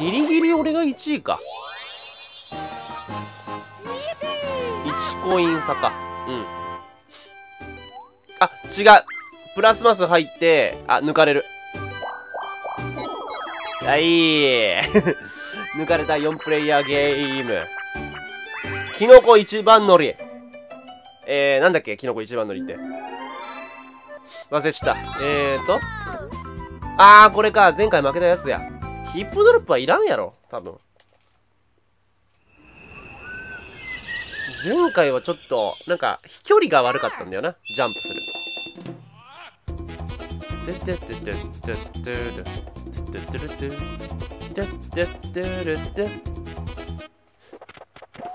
ギリギリ俺が1位か。1コイン差か。うん。あ、違う。プラスマス入って、あ、抜かれる。はい。抜かれた4プレイヤーゲーム。キノコ一番乗り。えー、なんだっけキノコ一番乗りって。忘れちゃった。えーと。あー、これか。前回負けたやつや。ヒップドロップはいらんやろ。多分。前回はちょっと、なんか、飛距離が悪かったんだよな。ジャンプする。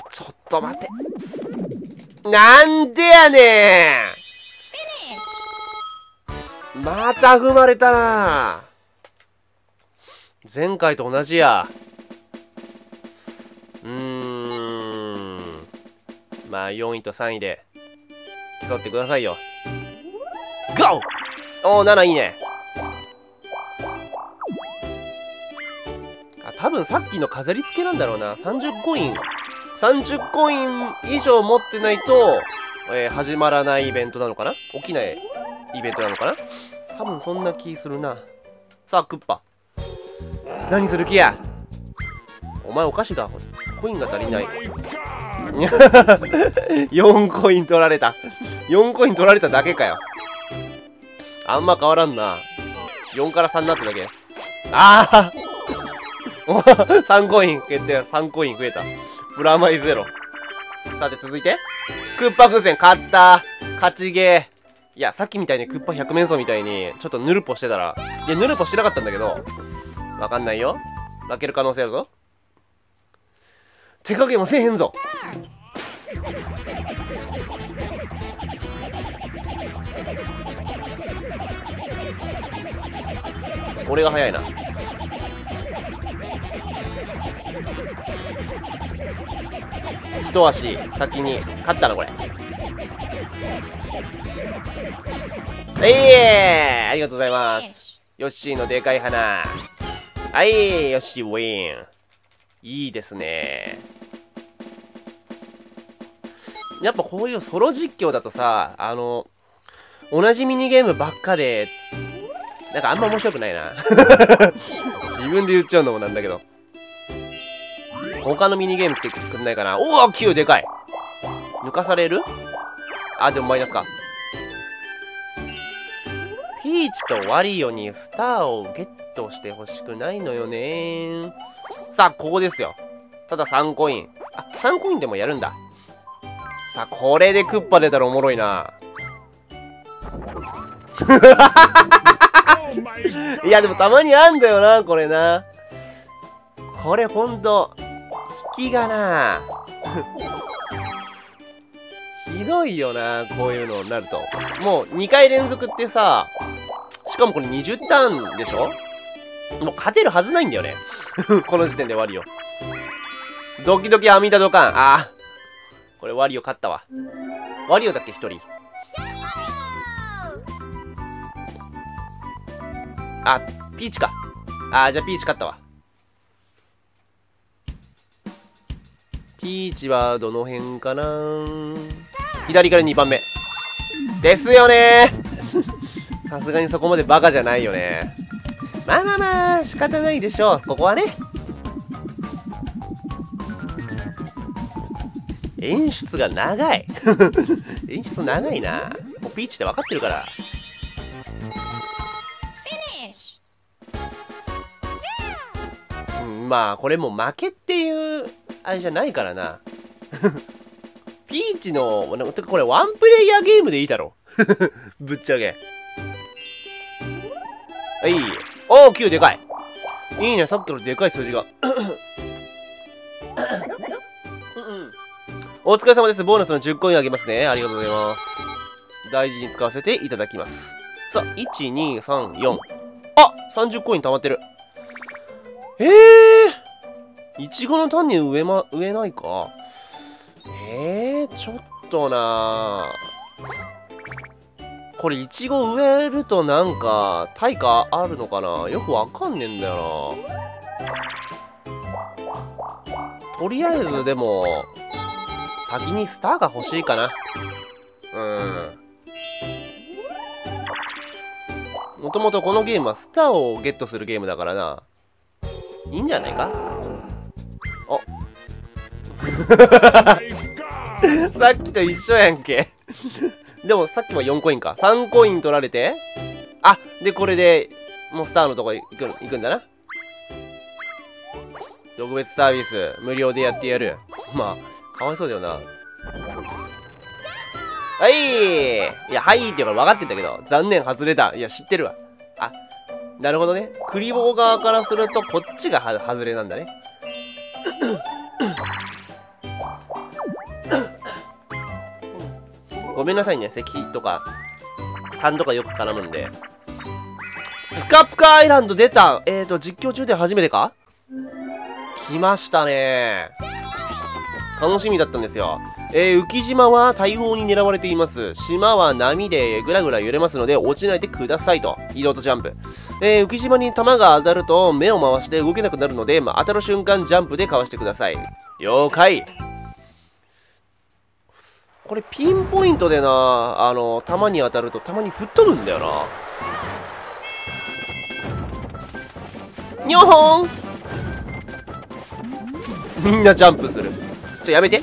ちょっと待ってなんでやねんまた踏まれたな前回と同じや。うーん。まあ4位と3位で競ってくださいよ。GO! おー7いいね。あ多分さっきの飾り付けなんだろうな。30コイン。30コイン以上持ってないと、えー、始まらないイベントなのかな？起きないイベントなのかな？多分そんな気するな。さあ、クッパ。何する気や？お前おかしいかコインが足りない。4コイン取られた。4コイン取られただけかよ。あんま変わらんな。4から3になっただけ。ああ3 コイン決定。3コイン増えた。プラマイゼロ。さて続いて。クッパ風船買った勝ちゲー。いや、さっきみたいにクッパ百面相みたいに、ちょっとヌルポしてたら、いや、ヌルポしてなかったんだけど、わかんないよ。負ける可能性あるぞ。手加減もせえへんぞ。俺が早いな。一足先に勝ったなこれはいありがとうございますヨッシーのでかい花はいヨッシーウィン。いいですね。やっぱこういうソロ実況だとさあの同じミニゲームばっかでなんかあんま面白くないな。自分で言っちゃうのもなんだけど。他のミニゲーム来てくんないかな。おお !9 でかい。抜かされる？あ、でもマイナスか。ピーチとワリオにスターをゲット。トしてほしくないのよねさあ、ここですよ。ただ3コイン。あ、3コインでもやるんだ。さあ、これでクッパ出たらおもろいな。いや、でもたまにあんだよな、これな。これほんと、引きがなひどいよなこういうのになると。もう2回連続ってさ、しかもこれ20ターンでしょ？もう勝てるはずないんだよね。この時点でワリオ。ドキドキアミダドカン。ああ。これワリオ勝ったわ。ワリオだっけ1人。あ、ピーチか。あ、じゃあピーチ勝ったわ。ピーチはどの辺かな？左から2番目。ですよねさすがにそこまでバカじゃないよね。まあまあまあ、仕方ないでしょう。ここはね。演出が長い。演出長いな。もうピーチって分かってるから。うん、まあ、これも負けっていうあれじゃないからな。ピーチの、これワンプレイヤーゲームでいいだろ。ぶっちゃけ。はい。おー、9でかい。いいね、さっきからでかい数字が。お疲れ様です。ボーナスの10コインあげますね。ありがとうございます。大事に使わせていただきます。さあ、1、2、3、4。あ !30 コイン貯まってる。えーいちごの種に植えま、植えないかえー、ちょっとなぁこれいちご植えるとなんか対価あるのかな？よくわかんねえんだよなとりあえずでも、先にスターが欲しいかな。うん。もともとこのゲームはスターをゲットするゲームだからな。いいんじゃないか？あ さっきと一緒やんけでもさっきは4コインか。3コイン取られて、あ、で、これで、もうスターのとこ行く行くんだな。特別サービス、無料でやってやる。まあ、かわいそうだよな。はいいや、はいって言うから分かってんだけど、残念、外れた。いや、知ってるわ。あ、なるほどね。クリボー側からすると、こっちが外れなんだね。ごめんなさいね、咳とか、痰とかよく絡むんで。ぷかぷかアイランド出たえーと、実況中で初めてか？来ましたね楽しみだったんですよ。えー、浮島は大砲に狙われています。島は波でぐらぐら揺れますので落ちないでくださいと。移動とジャンプ。えー、浮島に弾が当たると目を回して動けなくなるので、まあ、当たる瞬間ジャンプでかわしてください。了解これピンポイントでな、あの、弾に当たるとたまに吹っ飛ぶんだよな。にょほんみんなジャンプする。ちょ、やめて。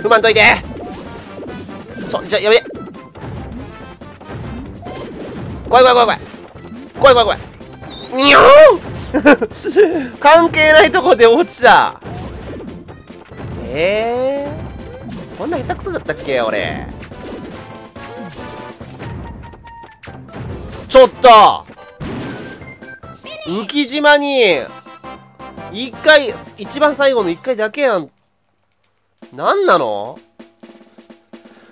不満といてちょ、じゃ、やめて怖い怖い怖い怖い。怖い怖い怖い。にょー 関係ないとこで落ちた。えー。こんな下手くそだったっけ俺。ちょっと。浮島に一回一番最後の一回だけやん。何なの？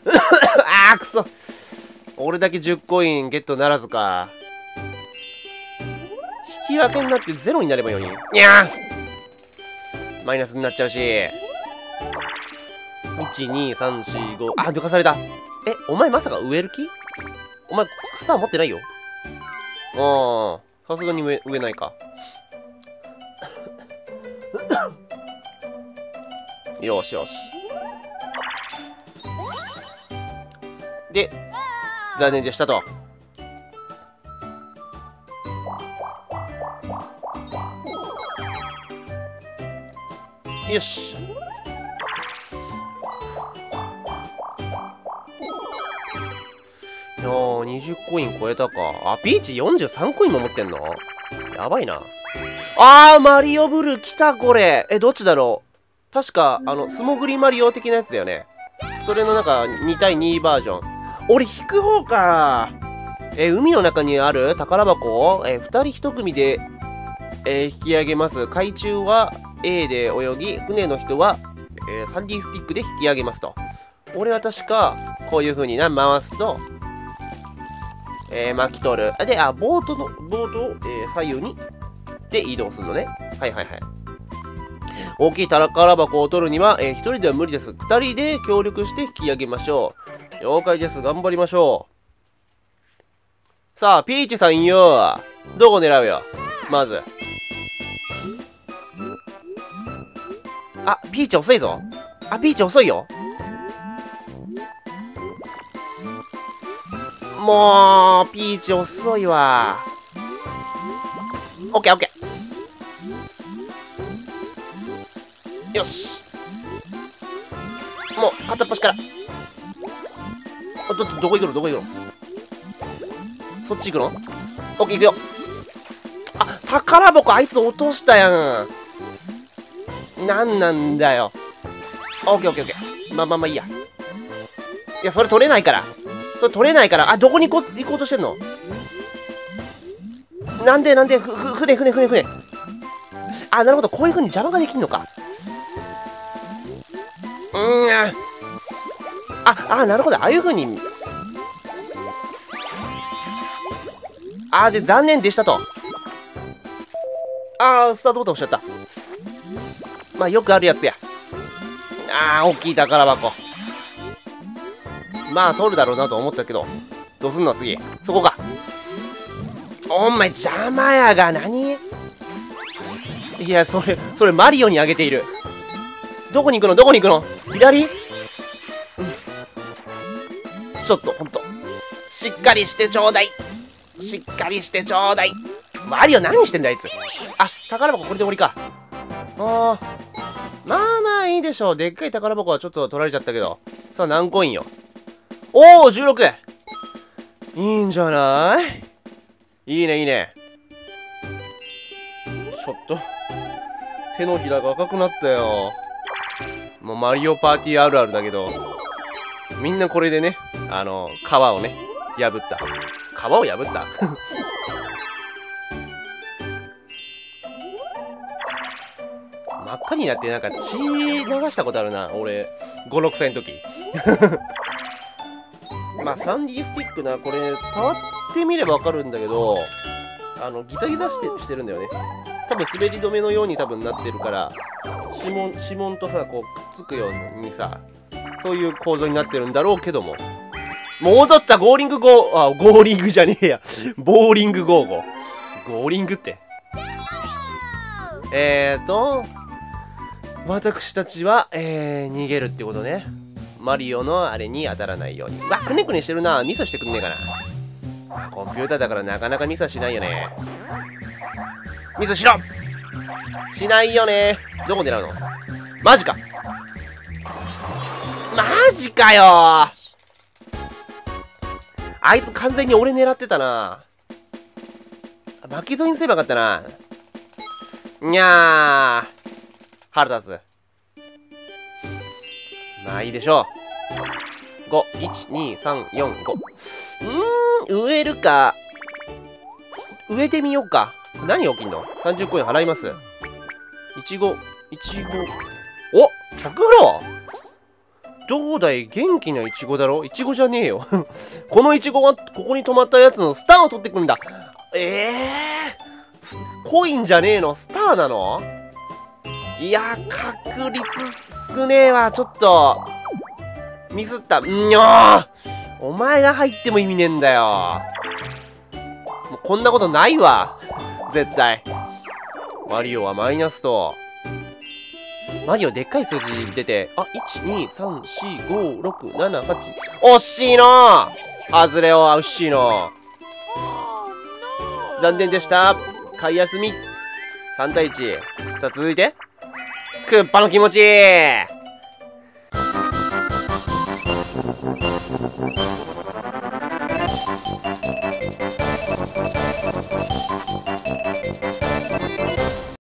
あーくそ。俺だけ10コインゲットならずか。引き分けになってゼロになればい。いのににゃー。マイナスになっちゃうし。12345あ抜かされた。えお前まさか植える気？お前スター持ってないよ。ああさすがに植え植えないか。よしよし。で残念でしたと。よし。おー、20コイン超えたか。あ、ピーチ43コインも持ってんの？やばいな。あー、マリオブル来た、これ。え、どっちだろう？確か、あの、素潜りマリオ的なやつだよね。それのなんか、2対2バージョン。俺、引く方か。え海の中にある？宝箱？を、え2人1組で、えー、引き上げます。海中は A で泳ぎ、船の人は、えー、3D スティックで引き上げますと。俺は確か、こういう風にな、回すと、えー、巻き取る。で、あ、ボートの、ボートを、えー、左右に、で移動するのね。はいはいはい。大きい宝箱を取るには、えー、1人では無理です。2人で協力して引き上げましょう。了解です。頑張りましょう。さあ、ピーチさんよ。どこ狙うよ？まず。あ、ピーチ遅いぞ。あ、ピーチ遅いよ。もう、ピーチ遅いわ。オッケーオッケー。よし。もう、片っ端から。あ、ど、どこ行くの？どこ行くの？そっち行くの？オッケー行くよ。あ、宝箱あいつ落としたやん。なんなんだよ。オッケーオッケーオッケー。まあまあまあいいや。いや、それ取れないから。それ取れないから。あ、どこに行こう行こうとしてんの？なんでなんで、ふ、ふ、船、船、船、船。あ、なるほど。こういう風に邪魔ができんのか。うん。あ、あ、なるほど。ああいう風に。あ、で、残念でしたと。あー、スタートボタン押しちゃった。まあ、よくあるやつや。あー、大きい宝箱。まあ、取るだろうなと思ったけど、どうすんの次。そこか。お前、邪魔やが、何？いや、それ、それマリオにあげている。どこに行くの？どこに行くの？左？うん。ちょっと、ほんと。しっかりしてちょうだい。しっかりしてちょうだい。マリオ何してんだあいつ？あ、宝箱これで終わりか。あー。まあまあいいでしょう。でっかい宝箱はちょっと取られちゃったけど。さあ、何コインよ？おー !16! いいんじゃない？いいね、いいね。ちょっと、手のひらが赤くなったよ。もうマリオパーティーあるあるだけど、みんなこれでね、あの、皮をね、破った。皮を破った？真っ赤になってなんか血流したことあるな、俺。5、6歳の時。まあ、サンディスティックな、これ、触ってみればわかるんだけど、あの、ギザギザしてしてるんだよね。多分滑り止めのように多分なってるから、指紋、指紋とさ、こう、くっつくようにさ、そういう構造になってるんだろうけども。戻ったゴーリングゴー、あ、ゴーリングじゃねえや。ボーリングゴーゴー。ゴーリングって。えーと、私たちは、えー、逃げるってことね。マリオのあれに当たらないようにう。わ、くねくねしてるな。ミスしてくんねえかな。コンピューターだからなかなかミスはしないよね。ミスしろしないよね。どこ狙うの？マジか。マジかよあいつ完全に俺狙ってたな。巻き添えにすればよかったな。にゃー。腹立つ。まあいいでしょう。5、1、2、3、4、5。うーん、植えるか。植えてみようか。何起きんの ?30 コイン払います。いちご、いちご。お着ロどうだい元気ないちごだろ？いちごじゃねえよ このいちごは、ここに止まったやつのスターを取ってくるんだ。ええー、コインじゃねえの？スターなの？いや、確率少ねえわ。ちょっと、ミスった。んにょーお前が入っても意味ねえんだよ。もうこんなことないわ。絶対。マリオはマイナスと。マリオでっかい数字出て、あ、1、2、3、4、5、6、7、8。惜しいの外れを、惜しいの。残念でした。買い休み。3対1。さあ、続いて。クッパの気持ち。